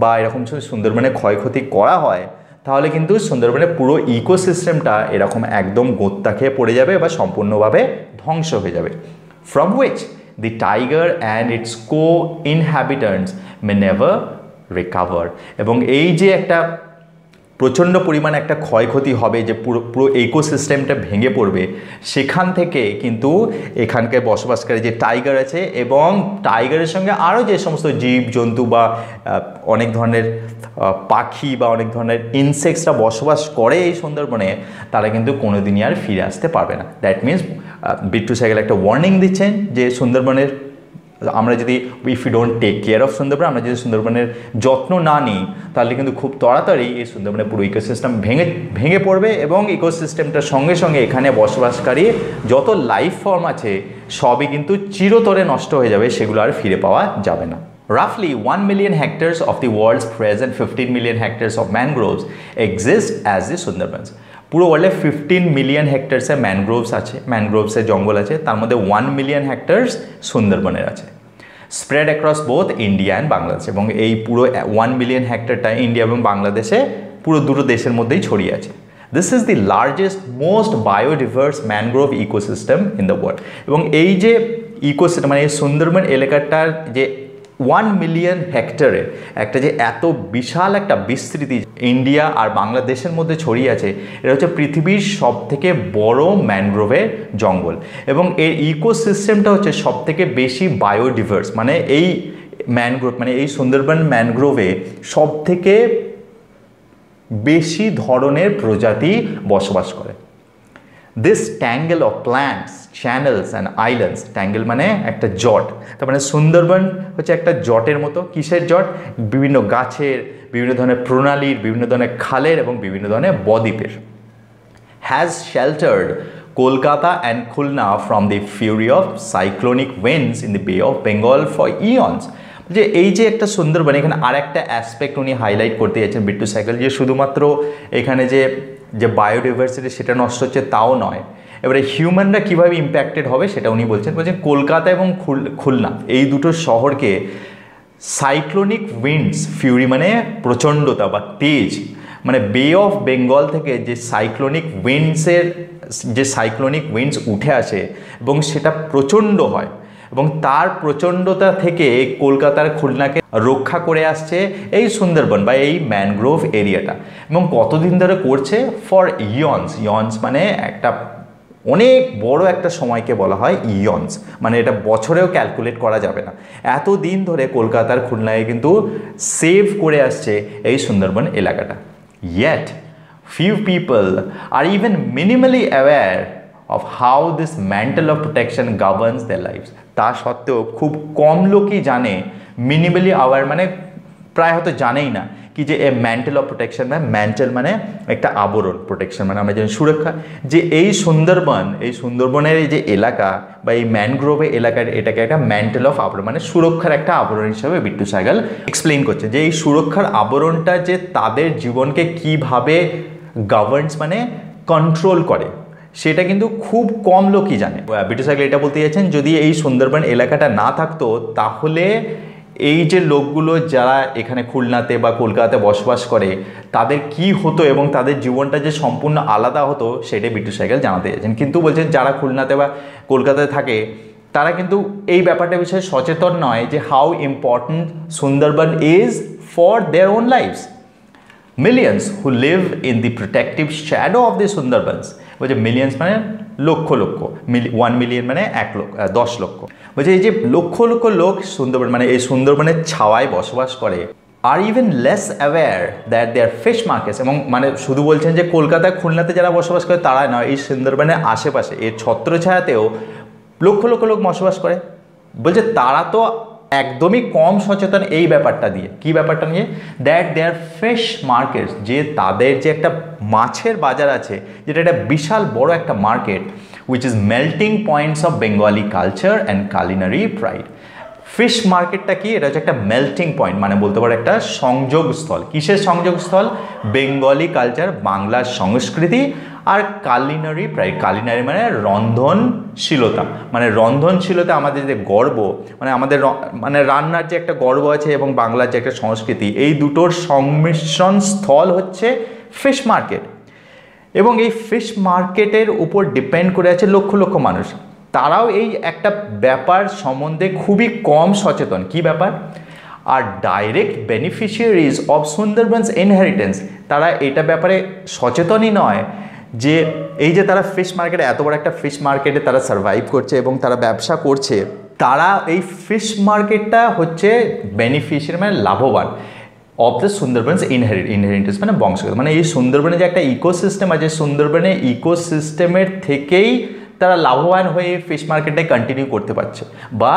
বা এরকম সুন্দরবনে ক্ষয়ক্ষতি করা হয় তাহলে কিন্তু সুন্দরবনের পুরো ইকোসিস্টেমটা এরকম একদম গোত্তা খেয়ে পড়ে যাবে বা সম্পূর্ণভাবে ধ্বংস হয়ে যাবে। From which the tiger and its co inhabitants may never recover এবং এই যে একটা প্রচণ্ড পরিমাণে একটা ক্ষয়ক্ষতি হবে যে পুরো পুরো ইকোসিস্টেমটা ভেঙে পড়বে, সেখান থেকে কিন্তু এখানকার বসবাসকারী যে টাইগার আছে এবং টাইগারের সঙ্গে আরও যে সমস্ত জীব, জন্তু বা অনেক ধরনের পাখি বা অনেক ধরনের ইনসেক্টসরা বসবাস করে এই সুন্দরবনে, তারা কিন্তু কোনোদিনই আর ফিরে আসতে পারবে না। দ্যাট মিনস বিট্টু সাইকেল একটা ওয়ার্নিং দিচ্ছেন যে সুন্দরবনের আমরা যদি if you don't take care of Sundarban আমরা যদি সুন্দরবনের যত্ন না নিই, তাহলে কিন্তু খুব তাড়াতাড়ি এই সুন্দরবনের পুরো ইকোসিস্টেম ভেঙে ভেঙে পড়বে এবং ইকোসিস্টেমটার সঙ্গে সঙ্গে এখানে বসবাসকারী যত লাইফ ফর্ম আছে, সবই কিন্তু চিরতরে নষ্ট হয়ে যাবে, সেগুলো আর ফিরে পাওয়া যাবে না Roughly 1 million hectares of the world's present 15 million hectares of mangroves exist as the Sundarbans. পুরো ওয়ার্ল্ডে ফিফটিন মিলিয়ন হেক্টার্সে ম্যানগ্রোভস আছে ম্যানগ্রোভসের জঙ্গল আছে, তার মধ্যে ওয়ান মিলিয়ন হেক্টার্স সুন্দরবনের আছে। Spread across both India and Bangladesh এবং এই পুরো ওয়ান মিলিয়ন হেক্টারটা ইন্ডিয়া এবং বাংলাদেশে পুরো দুটো দেশের মধ্যেই ছড়িয়ে আছে। This is the largest most biodiverse mangrove ecosystem in the world এবং এই যে ইকোসিস্টেম মানে এই সুন্দরবন এলাকাটার যে ওয়ান মিলিয়ন হেক্টরে একটা যে এত বিশাল একটা বিস্তৃতি ইন্ডিয়া আর বাংলাদেশের মধ্যে ছড়িয়ে আছে, এটা হচ্ছে পৃথিবীর সব থেকে বড় ম্যানগ্রোভের জঙ্গল। এবং এর ইকোসিস্টেমটা হচ্ছে সব থেকে বেশি বায়োডিভার্স মানে এই ম্যানগ্রোভ মানে এই সুন্দরবন ম্যানগ্রোভে সব থেকে বেশি ধরনের প্রজাতি বসবাস করে। This tangle of plants channels and islands tangle মানে একটা জট। তার মানে সুন্দরবন হচ্ছে একটা জটের মতো কিসের জট? বিভিন্ন গাছের, বিভিন্ন ধরনের প্রণালীর, বিভিন্ন ধরনের খালের এবং বিভিন্ন ধরনের বদ্বীপের। Has sheltered Kolkata and Khulna from the fury of cyclonic winds in the Bay of Bengal for ইয়ন্স যে এই যে একটা সুন্দরবন, এখানে আর একটা অ্যাসপেক্ট উনি হাইলাইট করতে যাচ্ছেন বিট্টু সাইকেল যে শুধুমাত্র এখানে যে যে বায়োডাইভার্সিটি সেটা নষ্ট হচ্ছে তাও নয়। এবারে হিউম্যানরা কীভাবে ইম্প্যাক্টেড হবে সেটা উনি বলছেন। বলছেন কলকাতা এবং খুলনা এই দুটো শহরকে সাইক্লোনিক উইন্ডস ফিউরি মানে প্রচণ্ডতা বা তেজ মানে বে অফ বেঙ্গল থেকে যে সাইক্লোনিক উইন্ডসের যে সাইক্লোনিক উইন্ডস উঠে আসে এবং সেটা প্রচণ্ড হয়। এবং তার প্রচণ্ডতা থেকে কলকাতার খুলনাকে রক্ষা করে আসছে এই সুন্দরবন বা এই ম্যানগ্রোভ এরিয়াটা। এবং কতদিন ধরে করছে? ফর ইয়ন্স ইয়ন্স মানে একটা অনেক বড় একটা সময়কে বলা হয় ইয়ন্স মানে এটা বছরেও ক্যালকুলেট করা যাবে না। এত দিন ধরে কলকাতার খুলনায় কিন্তু সেভ করে আসছে এই সুন্দরবন এলাকাটা। Yet few people are even minimally aware of how this mantle of protection governs the life তা সত্ত্বেও খুব কম লোকই জানে মিনিমালি আওয়ার মানে প্রায় হয়তো জানেই না, কি যে এ ম্যান্টেল অফ প্রোটেকশন মানে ম্যান্টেল মানে একটা আবরণ প্রোটেকশন মানে আমরা জানি সুরক্ষা। যে এই সুন্দরবন, এই সুন্দরবনের এই যে এলাকা বা এই ম্যানগ্রোভে এলাকার এটাকে একটা ম্যান্টেল অফ আবরণ মানে সুরক্ষার একটা আবরণ হিসাবে বিট্টু সাইগাল এক্সপ্লেন করছে। যে এই সুরক্ষার আবরণটা যে তাদের জীবনকে কীভাবে গভর্নস মানে কন্ট্রোল করে সেটা কিন্তু খুব কম লোকই জানে। বিটু সাইকেল এটা বলতে চাইছেন, যদি এই সুন্দরবন এলাকাটা না থাকতো, তাহলে এই যে লোকগুলো যারা এখানে খুলনাতে বা কলকাতাতে বসবাস করে, তাদের কি হতো এবং তাদের জীবনটা যে সম্পূর্ণ আলাদা হতো, সেটাই বিটু সাইকেল জানাতে চাইছেন। কিন্তু বলছেন, যারা খুলনাতে বা কলকাতায় থাকে, তারা কিন্তু এই ব্যাপারটা বিষয়ে সচেতন নয় যে how important Sundarban is for their own lives millions who live in the protective shadow of the Sundarbans. বলছে মিলিয়ন্স মানে লক্ষ লক্ষ মিলি ওয়ান মিলিয়ন মানে এক লক্ষ দশ লক্ষ। বলছে এই যে লক্ষ লক্ষ লোক সুন্দরবন মানে এই সুন্দরবনের ছাওয়ায় বসবাস করে আর even less aware that they are fish markets এবং মানে শুধু বলছেন যে কলকাতা, খুলনাতে যারা বসবাস করে তারা নয়, এই সুন্দরবনের আশেপাশে, এর ছত্রছায়াতেও লক্ষ লক্ষ লোক বসবাস করে। বলছে তারা তো একদমই কম সচেতন এই ব্যাপারটা দিয়ে। কি ব্যাপারটা নিয়ে? দ্যাট দেয়ার ফিশ মার্কেট যে তাদের যে একটা মাছের বাজার আছে, যেটা একটা বিশাল বড় একটা market which is melting points of Bengali culture and culinary pride fish মার্কেটটা কি? এটা হচ্ছে একটা মেল্টিং পয়েন্ট মানে বলতে পারো একটা সংযোগস্থল। কিসের সংযোগস্থল? বেঙ্গলি কালচার বাংলার সংস্কৃতি আর কালিনারি, প্রায় কালিনারি মানে রন্ধনশীলতা। মানে রন্ধনশীলতা আমাদের যে গর্ব মানে আমাদের মানে রান্নার যে একটা গর্ব আছে এবং বাংলার যে একটা সংস্কৃতি, এই দুটোর সংমিশ্রণ স্থল হচ্ছে ফিশ মার্কেট এবং এই ফিশ মার্কেটের উপর ডিপেন্ড করে আছে লক্ষ লক্ষ মানুষ। তারাও এই একটা ব্যাপার সম্বন্ধে খুবই কম সচেতন। কি ব্যাপার? আর direct beneficiaries of Sundarbans inheritance তারা এটা ব্যাপারে সচেতনই নয় যে এই যে তারা ফিশ মার্কেটে এত বড় একটা ফিশ মার্কেটে তারা সার্ভাইভ করছে এবং তারা ব্যবসা করছে, তারা এই ফিশ মার্কেটটা হচ্ছে বেনিফিশিয়ারি মানে লাভবান of the Sundarbans inherit inheritance মানে বংশগত। মানে এই সুন্দরবনে যে একটা ইকোসিস্টেম আছে সুন্দরবনে ইকোসিস্টেমের থেকেই তারা লাভবান হয়ে ফিশ মার্কেটটাই কন্টিনিউ করতে পারছে। বা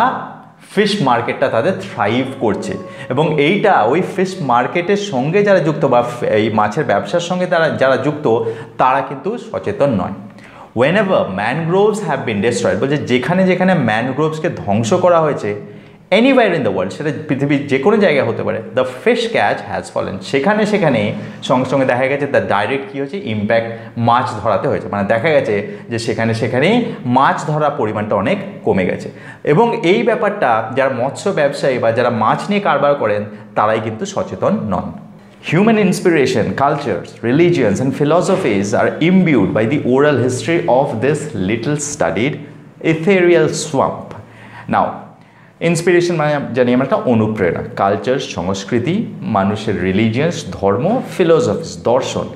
ফিশ মার্কেটটা তাদের থ্রাইভ করছে। এবং এইটা ওই ফিশ মার্কেটের সঙ্গে যারা যুক্ত বা এই মাছের ব্যবসার সঙ্গে তারা, যারা যুক্ত, তারা কিন্তু সচেতন নয়। Whenever mangroves have been destroyed বলছে যেখানে যেখানে ম্যানগ্রোভসকে ধ্বংস করা হয়েছে এনিওয়ার ইন দ্য ওয়ার্ল্ড সেটা পৃথিবীর যে কোনো জায়গায় হতে পারে the fish catch has fallen সেখানে সেখানে সঙ্গে সঙ্গে দেখা গেছে দ্য ডাইরেক্ট কী হচ্ছে ইম্প্যাক্ট মাছ ধরাতে হয়েছে। মানে দেখা গেছে যে সেখানে সেখানেই মাছ ধরার পরিমাণটা অনেক কমে গেছে। এবং এই ব্যাপারটা যারা মৎস্য ব্যবসায়ী বা যারা মাছ নিয়ে কারবার করেন তারাই কিন্তু সচেতন নন। Human inspiration, cultures, religions, and philosophies are imbued by the oral history of this little studied ethereal swamp. Now, inspiration মানে জানি আমরা একটা অনুপ্রেরণা। কালচার সংস্কৃতি, মানুষের রিলিজিয়াস ধর্ম ফিলোসফিস দর্শন।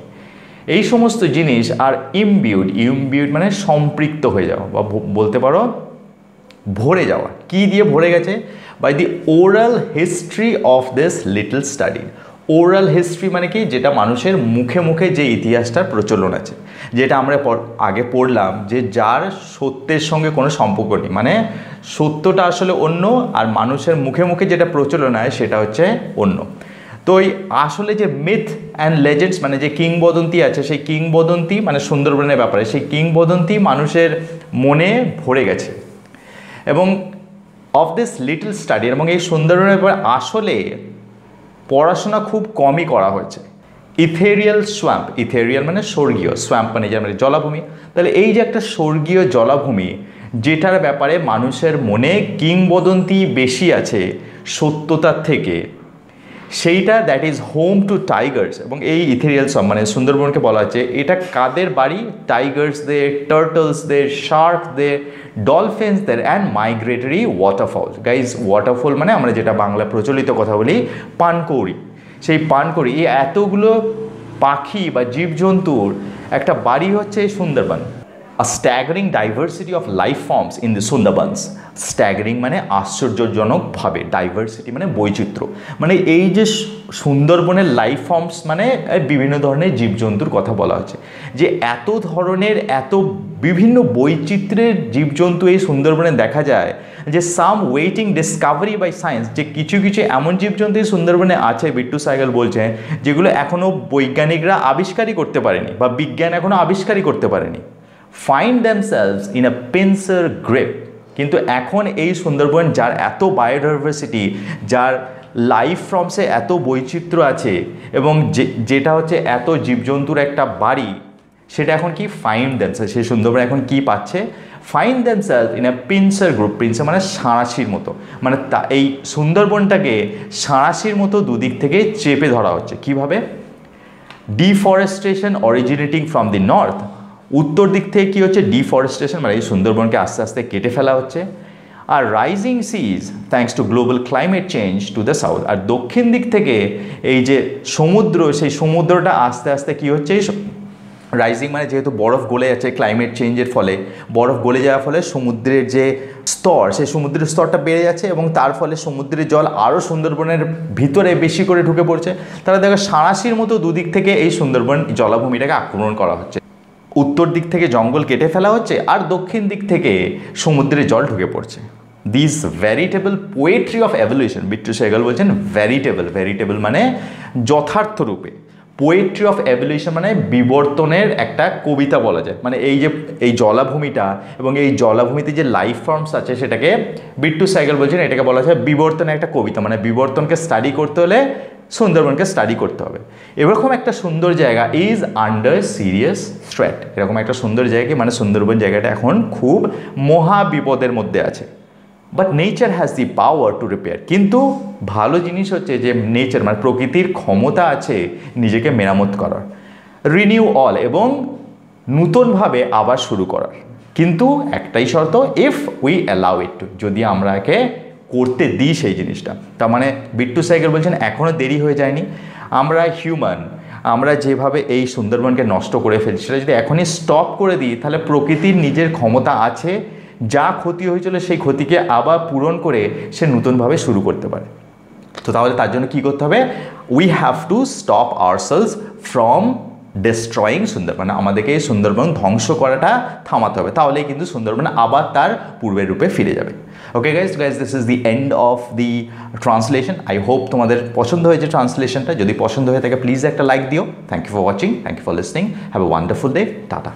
এই সমস্ত জিনিস আর ইমবিউড ইমবিউড মানে সম্পৃক্ত হয়ে যাওয়া বা বলতে পারো ভরে যাওয়া। কি দিয়ে ভরে গেছে? By the oral history of this little study oral history মানে কি? যেটা মানুষের মুখে মুখে যে ইতিহাসটার প্রচলন আছে। যেটা আমরা আগে পড়লাম যে যার সত্যের সঙ্গে কোনো সম্পর্ক নেই। মানে সত্যটা আসলে অন্য আর মানুষের মুখে মুখে যেটা প্রচলন হয় সেটা হচ্ছে অন্য। তো ওই আসলে যে মিথ অ্যান্ড লেজেন্ডস মানে যে কিংবদন্তি আছে, সেই কিংবদন্তি মানে সুন্দরবনের ব্যাপারে, সেই কিংবদন্তি মানুষের মনে ভরে গেছে। এবং অফ দিস লিটল স্টাডি এবং এই সুন্দরবনের ব্যাপারে আসলে পড়াশোনা খুব কমই করা হয়েছে। ইথেরিয়াল সোয়াম্প ইথেরিয়াল মানে স্বর্গীয় সোয়াম্প মানে যেমন জলাভূমি। তাহলে এই যে একটা স্বর্গীয় জলাভূমি, যেটার ব্যাপারে মানুষের মনে কিংবদন্তি বেশি আছে সত্যতার থেকে সেইটা that is home to tigers এবং এই ইথেরিয়াল সম মানে সুন্দরবনকে বলা হচ্ছে, এটা কাদের বাড়ি? টাইগার্সদের টার্টলসদের শার্কদের ডলফিনসদের and migratory waterfowl guys waterfowl মানে আমরা যেটা বাংলা প্রচলিত কথা বলি, পানকৌড়ি। সেই পানকৌড়ি, এই এতগুলো পাখি বা জীবজন্তুর একটা বাড়ি হচ্ছে এই Sundarban. A staggering diversity of life forms in the Sundarbans staggering মানে আশ্চর্যজনকভাবে ডাইভার্সিটি মানে বৈচিত্র্য। মানে এই যে সুন্দরবনের লাইফ ফর্মস মানে বিভিন্ন ধরনের জীবজন্তুর কথা বলা হচ্ছে। যে এত ধরনের, এত বিভিন্ন বৈচিত্র্যের জীবজন্তু এই সুন্দরবনে দেখা যায়, যে some waiting discovery by science যে কিছু কিছু এমন জীবজন্তু এই সুন্দরবনে আছে, বিট্টু সাইকেল বলছে যেগুলো এখনও বৈজ্ঞানিকরা আবিষ্কারই করতে পারেনি, বা বিজ্ঞান এখনও আবিষ্কারই করতে পারেনি। Find themselves in a pincer grip কিন্তু এখন এই সুন্দরবন যার এত বায়োডাইভার্সিটি যার লাইফ ফর্মসে এত বৈচিত্র্য আছে এবং যেটা হচ্ছে এত জীবজন্তুর একটা বাড়ি, সেটা এখন কি ফাইন্ড দ্যামসেলস সেই সুন্দরবন এখন কি পাচ্ছে? Find themselves in a pincer group pincer মানে সাঁড়াশির মতো। মানে তা, এই সুন্দরবনটাকে সাঁড়াশির মতো দুদিক থেকে চেপে ধরা হচ্ছে। কীভাবে? Deforestation originating from the north উত্তর দিক থেকে কী হচ্ছে? ডিফরেস্টেশন মানে এই সুন্দরবনকে আস্তে আস্তে কেটে ফেলা হচ্ছে। আর rising seas thanks to global climate change to the south আর দক্ষিণ দিক থেকে এই যে সমুদ্র, সেই সমুদ্রটা আস্তে আস্তে কী হচ্ছে? রাইজিং মানে যেহেতু বরফ গলে যাচ্ছে ক্লাইমেট চেঞ্জের ফলে, বরফ গলে যাওয়ার ফলে সমুদ্রের যে স্তর, সেই সমুদ্রের স্তরটা বেড়ে যাচ্ছে এবং তার ফলে সমুদ্রের জল আরও সুন্দরবনের ভিতরে বেশি করে ঢুকে পড়ছে। তারা দেখো, সাঁড়াশির মতো দুদিক থেকে এই সুন্দরবন জলাভূমিটাকে আক্রমণ করা হচ্ছে। উত্তর দিক থেকে জঙ্গল কেটে ফেলা হচ্ছে আর দক্ষিণ দিক থেকে সমুদ্রে জল ঢুকে পড়ছে। This veritable poetry of evolution Bittu Sahgal বলছেন ভ্যারিটেবল ভ্যারিটেবল মানে যথার্থ রূপে। পোয়েট্রি অফ এভলিউশন মানে বিবর্তনের একটা কবিতা বলা যায়। মানে এই যে, এই জলাভূমিটা এবং এই জলাভূমিতে যে লাইফ ফর্মস আছে সেটাকে বিট্টু সাইকেল বলছেন, এটাকে বলা যায় বিবর্তনের একটা কবিতা। মানে বিবর্তনকে স্টাডি করতে হলে সুন্দরবনকে স্টাডি করতে হবে। এরকম একটা সুন্দর জায়গা ইজ আন্ডার সিরিয়াস থ্রেট এরকম একটা সুন্দর জায়গা মানে সুন্দরবন জায়গাটা এখন খুব মহা বিপদের মধ্যে আছে। But nature has the power to repair কিন্তু ভালো জিনিস হচ্ছে যে নেচার মানে প্রকৃতির ক্ষমতা আছে নিজেকে মেরামত করার। রিনিউ অল এবং নূতনভাবে আবার শুরু করার। কিন্তু একটাই শর্ত ইফ উই অ্যালাউ ইট যদি আমরা একে করতে দিই সেই জিনিসটা। তার মানে বিট্টু সাইকেল বলছেন এখনও দেরি হয়ে যায়নি। আমরা হিউম্যান আমরা যেভাবে এই সুন্দরবনকে নষ্ট করে ফেলছি, সেটা যদি এখনই স্টপ করে দিই, তাহলে প্রকৃতির নিজের ক্ষমতা আছে, যা ক্ষতি হয়েছিল সেই ক্ষতিকে আবার পূরণ করে সে নতুনভাবে শুরু করতে পারে। তো তাহলে তার জন্য কী করতে হবে? We have to stop ourselves from destroying Sundarban. আমাদেরকে এই সুন্দরবন ধ্বংস করাটা থামাতে হবে। তাহলেই কিন্তু সুন্দরবন আবার তার পূর্বের রূপে ফিরে যাবে। Okay guys guys this is the end of the translation I hope তোমাদের পছন্দ হয়েছে ট্রান্সলেশনটা যদি পছন্দ হয়ে থাকে প্লিজ একটা লাইক দিও। Thank you for watching thank you for listening have a wonderful day tata.